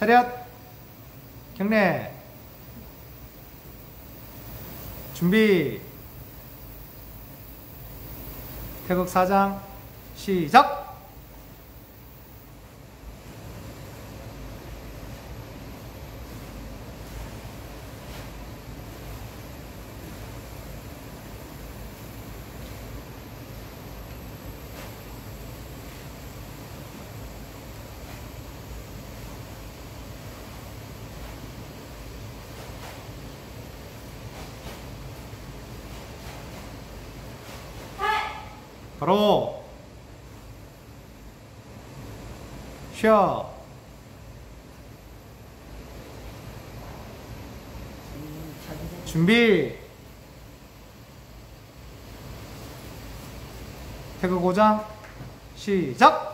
차렷. 경례. 준비. 태극 사장. 시작 바로 쉬어 준비. 태극 고장 시작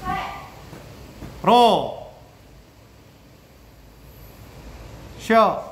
바 로. 쉬어